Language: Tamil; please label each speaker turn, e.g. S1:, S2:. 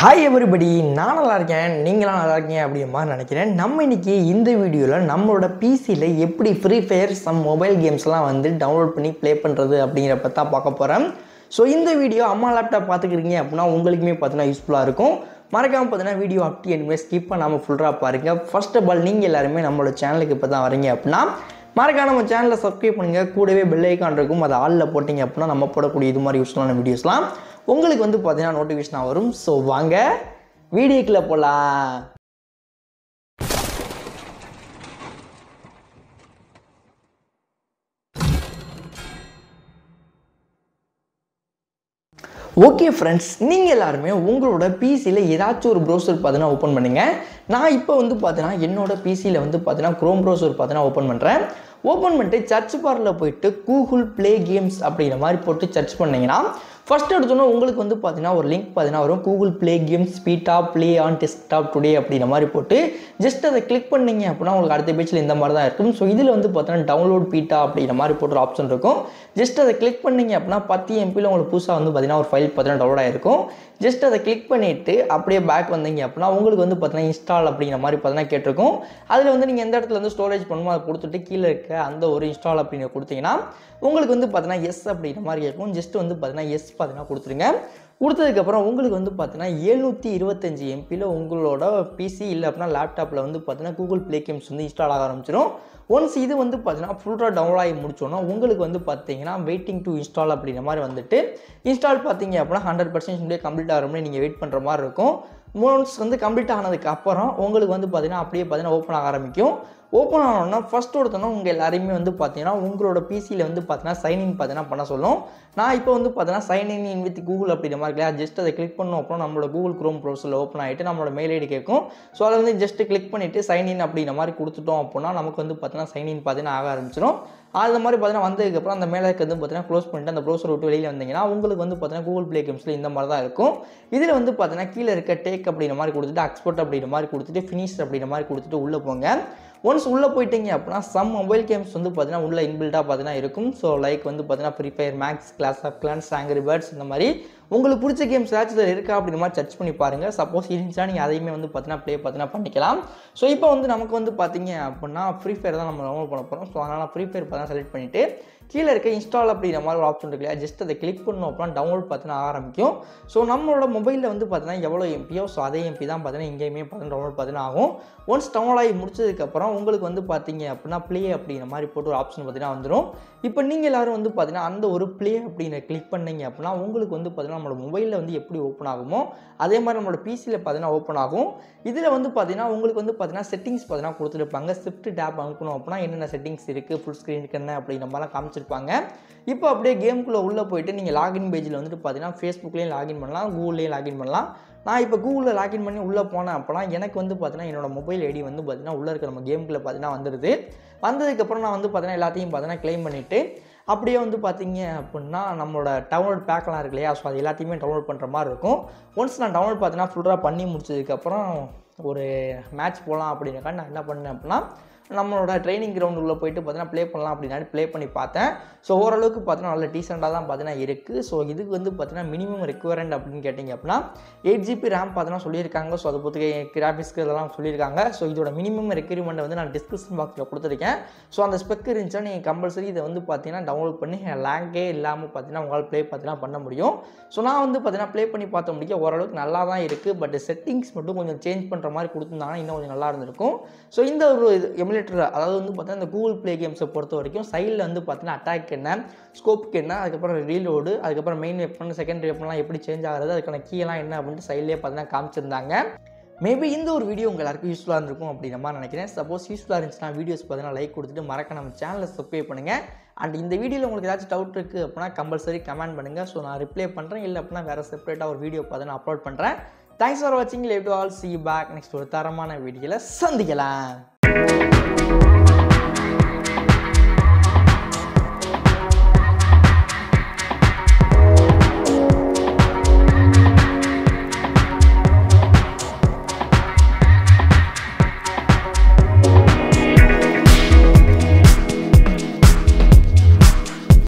S1: ஹாய் எவரிபடி நான் நல்லா இருக்கேன். நீங்களாம் நல்லா இருக்கீங்க அப்படிங்கிற மாதிரி நினைக்கிறேன். நம்ம இன்னைக்கு இந்த வீடியோவில் நம்மளோட பிசியில் எப்படி ஃப்ரீ ஃபயர் சம் மொபைல் கேம்ஸ்லாம் வந்து டவுன்லோட் பண்ணி ப்ளே பண்ணுறது அப்படிங்கிறப்ப தான் பார்க்க போகிறேன் ஸோ இந்த வீடியோ அம்மா லேப்டாப் பார்த்துக்கிறீங்க அப்படின்னா உங்களுக்குமே பார்த்தீங்கன்னா யூஸ்ஃபுல்லாக இருக்கும். மறக்காமல் பார்த்தீங்கன்னா வீடியோ அப்படி எதுவுமே ஸ்கிப் பண்ணாமல் ஃபுல்லாக பாருங்கள் ஃபர்ஸ்ட் ஆஃப் ஆல் நீங்கள் எல்லாருமே நம்மளோட சேனலுக்கு இப்போ தான் வரீங்க அப்படின்னா மறக்காம நம்ம சேனலை சப்ஸ்கிரைப் பண்ணுங்கள் கூடவே பெல் ஐக்கான் இருக்கும். அதை ஆளில் போட்டிங்க அப்படின்னா நம்ம போடக்கூடிய இது மாதிரி யூஸ்ஃபுல்லான வீடியோஸ்லாம் உங்களுக்கு வந்து பார்த்தீங்கன்னா நோட்டிஃபிகேஷனாக வரும். ஸோ வாங்க வீடியோக்குள்ளே போகலாம் ஓகே ஃப்ரெண்ட்ஸ் நீங்கள் எல்லாருமே உங்களோட பிசியில் ஏதாச்சும் ஒரு ப்ரௌசர் பார்த்தீங்கன்னா ஓப்பன் பண்ணுங்க. நான் இப்போ வந்து பார்த்தீங்கன்னா என்னோட பிசியில் வந்து பார்த்தீங்கன்னா க்ரோம் ப்ரௌசர் பார்த்தீங்கன்னா ஓப்பன் பண்ணுறேன் ஓப்பன் பண்ணிட்டு சர்ச் பாரில் போயிட்டு கூகுள் ப்ளே கேம்ஸ் அப்படிங்கிற மாதிரி போட்டு சர்ச் பண்ணீங்கன்னா ஃபஸ்ட் எடுத்தோன்னே உங்களுக்கு வந்து பார்த்தீங்கன்னா ஒரு லிங்க் பார்த்தீங்கன்னா வரும். Google Play Games beta play on desktop today அப்படிங்கிற மாதிரி போட்டு ஜஸ்ட் அதை கிளிக் பண்ணீங்க அப்படின்னா உங்களுக்கு அடுத்த பேஜில் இந்த மாதிரி தான் இருக்கும். ஸோ இதில் வந்து பார்த்தீங்கன்னா டவுன்லோட் பீட்டா அப்படின்ற மாதிரி போட்டு ஒரு ஆப்ஷன் இருக்கும். ஜஸ்ட் அதை கிளிக் பண்ணீங்க அப்படின்னா பத்து எம்பியில் உங்களுக்கு புதுசாக வந்து பார்த்தீங்கன்னா ஒரு ஃபைல் பார்த்தீங்கன்னா டவுன்லோட் ஆயிருக்கும். ஜஸ்ட் அதை கிளிக் பண்ணிவிட்டு அப்படியே பேக் வந்தீங்க அப்படின்னா உங்களுக்கு வந்து பார்த்தீங்கன்னா இன்ஸ்டால் அப்படிங்கிற மாதிரி பார்த்தீங்கன்னா கேட்டிருக்கும். அதில் வந்து நீங்கள் எந்த இடத்துல வந்து ஸ்டோரேஜ் பண்ணணுமோ அதை கொடுத்துட்டு கீழே இருக்க அந்த ஒரு இன்ஸ்டால் அப்படின்னு கொடுத்தீங்கன்னா உங்களுக்கு வந்து பார்த்தீங்கன்னா எஸ் அப்படிங்கிற மாதிரி இருக்கும் ஜஸ்ட் வந்து பார்த்தீங்கன்னா எஸ் பார்த்தீங்கன்னா கொடுத்துருங்க. கொடுத்ததுக்கப்புறம் உங்களுக்கு வந்து பார்த்தீங்கன்னா எழுநூற்றி இருபத்தஞ்சி எம்பியில் உங்களோட பிசி இல்லை அப்படின்னா லேப்டாப்பில் வந்து பார்த்தீங்கன்னா கூகுள் ப்ளே கேம்ஸ் வந்து இன்ஸ்டால் ஆக ஆரம்பிச்சிடும் ஒன்ஸ் இது வந்து பார்த்தீங்கன்னா ஃபுல்லாக டவுன்லோட் ஆகி முடிச்சோன்னா உங்களுக்கு வந்து பார்த்தீங்கன்னா வெயிட்டிங் டு இன்ஸ்டால் அப்படிங்கிற மாதிரி வந்துட்டு இன்ஸ்டால் பார்த்தீங்க அப்படின்னா ஹண்ட்ரட் பர்சன்ட் முடியே கம்ப்ளீட் ஆகிற மாதிரி நீங்கள் வெயிட் பண்ணுற மாதிரி இருக்கும். ஒன்ஸ் வந்து கம்ப்ளீட் ஆனதுக்கு அப்புறம் உங்களுக்கு வந்து பார்த்தீங்கன்னா அப்படியே பார்த்தீங்கன்னா ஓப்பன் ஆக ஆரம்பிக்கும். ஓப்பன் ஆனோன்னா ஃபஸ்ட் ஒருத்தனா உங்கள் எல்லாரையுமே வந்து பார்த்தீங்கன்னா உங்களோட பிசியில் வந்து பார்த்தீங்கன்னா சைன்இன் பார்த்தீங்கன்னா பண்ண சொல்லும். நான் இப்போ வந்து பார்த்தீங்கன்னா சைன் இன் வித் கூகுள் அப்படின்ற மாதிரி இல்லையா? ஜஸ்ட் அதை கிளிக் பண்ணோம் அப்புறம் நம்மளோட கூகுள் க்ரோம் ப்ரௌசரில் ஓப்பன் ஆகிட்டு நம்மளோட மெயில் ஐடி கேட்கும். ஸோ அதை வந்து ஜஸ்ட் கிளிக் பண்ணிவிட்டு சைன் இன் அப்படிங்கிற மாதிரி கொடுத்துட்டோம் அப்படின்னா நமக்கு வந்து பார்த்தீங்கன்னா சைன் இன் பார்த்தீங்கன்னா ஆக ஆரம்பிச்சிடும் அது மாதிரி பார்த்தீங்கன்னா வந்ததுக்கப்புறம் அந்த மேலே வந்து பார்த்தீங்கன்னா க்ளோஸ் பண்ணிட்டு அந்த ப்ரௌசர் விட்டு வெளியில் வந்தீங்கன்னா உங்களுக்கு வந்து பார்த்தீங்கன்னா கூகுள் ப்ளே கேம்ஸில் இந்த மாதிரி தான் இருக்கும். இதில் வந்து பார்த்தீங்கன்னா கீழே இருக்க டேக் அப்படின்ற மாதிரி கொடுத்துட்டு எக்ஸ்போர்ட் அப்படின்ற மாதிரி கொடுத்துட்டு ஃபினிஷ் அப்படின்ற மாதிரி கொடுத்துட்டு உள்ளே போங்க. ஒன்ஸ் உள்ளே போயிட்டீங்க அப்படின்னா சம் மொபைல் கேம்ஸ் வந்து பார்த்தீங்கன்னா உள்ள இன்பில்டாக பார்த்தீங்கன்னா இருக்கும். ஸோ லைக் வந்து பார்த்தீங்கன்னா Free Fire Max Clash of Clans Angry Birds இந்த மாதிரி உங்களுக்கு பிடிச்ச கேம்ஸ் ஏதாச்சும் இருக்கா அப்படின்ற மாதிரி சர்ச் பண்ணி பாருங்கள் சப்போஸ் இருந்துச்சுன்னா நீங்கள் அதையுமே வந்து பார்த்தீங்கன்னா ப்ளே பார்த்தீங்கன்னா பண்ணிக்கலாம். ஸோ இப்போ வந்து நமக்கு வந்து பார்த்தீங்க அப்படின்னா ஃப்ரீ ஃபயர் தான் நம்ம டவுன்லோட் பண்ண போகிறோம் ஸோ அதனால் ஃப்ரீ ஃபயர் பார்த்தா செலக்ட் பண்ணிவிட்டு கீழே இருக்க இன்ஸ்டால் அப்படிங்கிற மாதிரி ஒரு ஆப்ஷன் இருக்கு இல்லையா? ஜஸ்ட் அதை கிளிக் பண்ணோம் அப்படின்னா டவுன்லோட் பார்த்தீங்கன்னா ஆரம்பிக்கும். ஸோ நம்மளோட மொபைலில் வந்து பார்த்தீங்கன்னா எவ்வளோ எம்பியோ ஸோ அதே எம்பி தான் பார்த்தீங்கன்னா இங்கேயுமே பார்த்தீங்கன்னா டவுன்லோட் பார்த்தீங்கன்னா ஆகும். ஒன்ஸ் டவுன்லோட் ஆகி முடிச்சதுக்கப்புறம் உங்களுக்கு வந்து பார்த்தீங்க அப்படின்னா ப்ளே அப்படிங்கிற மாதிரி போட்டு ஒரு ஆப்ஷன் பார்த்தீங்கன்னா வந்துடும் இப்போ நீங்கள் எல்லாரும் வந்து பார்த்தீங்கன்னா அந்த ஒரு ப்ளே அப்படின்னு கிளிக் பண்ணீங்க அப்படின்னா உங்களுக்கு வந்து பார்த்தீங்கன்னா நம்மளோட மொபைலில் வந்து எப்படி ஓப்பன் ஆகுமோ அதே மாதிரி நம்மளோட பிசியில் பார்த்தீங்கன்னா ஓப்பன் ஆகும். இதில் வந்து பார்த்தீங்கன்னா உங்களுக்கு வந்து பார்த்தீங்கன்னா செட்டிங்ஸ் பார்த்தீங்கன்னா கொடுத்துருப்பாங்க. ஸ்விஃப்ட் டேப் அனுப்பணும் அப்படின்னா என்னென்ன செட்டிங்ஸ் இருக்குது ஃபுல் ஸ்க்ரீனுக்கு என்ன அப்படிங்கிற மாதிரிலாம் காமிச்சிருப்பாங்க. இப்போ அப்படியே கேமுக்குள்ளே உள்ளே போயிட்டு நீங்கள் லாகின் பேஜில் வந்துட்டு பார்த்தீங்கன்னா ஃபேஸ்புக்லேயும் லாகின் பண்ணலாம் கூகுள்லேயும் லாகின் பண்ணலாம். நான் இப்போ கூகுளில் லாகின் பண்ணி உள்ளே போனேன் அப்போனா எனக்கு வந்து பார்த்தீங்கன்னா என்னோட மொபைல் ஐடி வந்து பார்த்தீங்கன்னா உள்ளே இருக்க நம்ம கேமுக்குள்ளே பார்த்தீங்கன்னா வந்துடுது வந்ததுக்கப்புறம் நான் வந்து பார்த்தீங்கன்னா எல்லாத்தையும் பார்த்தீங்கன்னா கிளைம் பண்ணிவிட்டு அப்படியே வந்து பார்த்தீங்க அப்படின்னா நம்மளோட டவுன்லோட் பேக்கெலாம் இருக்கு இல்லையா? ஸோ அது எல்லாத்தையுமே டவுன்லோட் பண்ணுற மாதிரி இருக்கும். ஒன்ஸ் நான் டவுன்லோட் பார்த்தீங்கன்னா ஃபுல்லாக பண்ணி முடிச்சதுக்கப்புறம் ஒரு மேட்ச் போகலாம் அப்படின்னாக்கா நான் என்ன பண்ணேன் அப்படின்னா நம்மளோட ட்ரைனிங் கிரவுண்ட் போயிட்டு பார்த்தீங்கன்னா ப்ளே பண்ணலாம் அப்படின்னு ப்ளே பண்ணி பார்த்தேன். ஸோ ஓரளவுக்கு பார்த்தீங்கன்னா நல்ல டீசெண்டாக தான் பார்த்தீங்கன்னா இருக்குது ஸோ இதுக்கு வந்து பார்த்தீங்கன்னா மினிமம் ரெக்குவரண்ட் அப்படின்னு கேட்டிங்க அப்படின்னா எயிட் ஜிபி ரேம் பார்த்தீங்கன்னா சொல்லியிருக்காங்க. ஸோ அதை பொறுத்து கிராஃபிக்ஸ்க்கு இதெல்லாம் சொல்லியிருக்காங்க. ஸோ இதோட மினிமம் ரெக்யூர்மெண்ட் வந்து நான் டிஸ்கிரிப்ஷன் பாக்ஸில் கொடுத்துருக்கேன். ஸோ அந்த ஸ்பெக் இருந்துச்சுன்னா நீங்கள் கம்பல்சரி இதை வந்து பார்த்தீங்கன்னா டவுன்லோட் பண்ணி லேங்கே இல்லாமல் பார்த்தீங்கன்னா உங்களால் ப்ளே பார்த்தீங்கன்னா பண்ண முடியும். ஸோ நான் வந்து பார்த்தீங்கன்னா ப்ளே பண்ணி பார்த்த முடியும் ஓரளவுக்கு நல்லா தான் இருக்குது பட் செட்டிங்ஸ் மட்டும் கொஞ்சம் சேஞ்ச் பண்ணுற மாதிரி கொடுத்துருந்தாங்கன்னா இன்னும் கொஞ்சம் நல்லா இருந்திருக்கும். ஸோ இந்த ஒரு இது எமுலேட்டர் அதாவது வந்து பார்த்தீங்கன்னா இந்த கூகுள் ப்ளே கேம்ஸை பொறுத்த வரைக்கும் சைடில் வந்து பார்த்தீங்கன்னா அட்டாக் என்ன ஸ்கோப்புக்கு என்ன அதுக்கப்புறம் ரீலோடு அதுக்கப்புறம் மெயின் வெப்பன் செகண்ட் வெப்பன்லாம் எப்படி சேஞ்ச் ஆகிறது அதுக்கான கீயெல்லாம் என்ன அப்படின்ட்டு சைட்லேயே பார்த்தீங்கன்னா காமிச்சிருந்தாங்க. மேபி இந்த ஒரு வீடியோ உங்கள் எல்லாருக்கும் யூஸ்ஃபுல்லாக இருந்திருக்கும் அப்படின்ற மாதிரி நினைக்கிறேன். சப்போஸ் யூஸ்ஃபுல்லாக இருந்துச்சுன்னா வீடியோஸ் பார்த்தீங்கன்னா லைக் கொடுத்துட்டு மறக்க நம்ம சேனலை சப்ஸ்கிரைப் பண்ணுங்கள் அண்ட் இந்த வீடியோவில் உங்களுக்கு ஏதாச்சும் டவுட் இருக்குது அப்படின்னா கம்பல்சரி கமெண்ட் பண்ணுங்கள் ஸோ நான் ரிப்ளை பண்ணுறேன் இல்லை அப்படின்னா வேறு செப்பரேட்டாக ஒரு வீடியோ பார்த்து நான் அப்லோட் பண்ணுறேன் தேங்க்ஸ் ஃபார் வாட்சிங் let all see back next ஒரு தரமான வீடியோவில் சந்திக்கலாம்.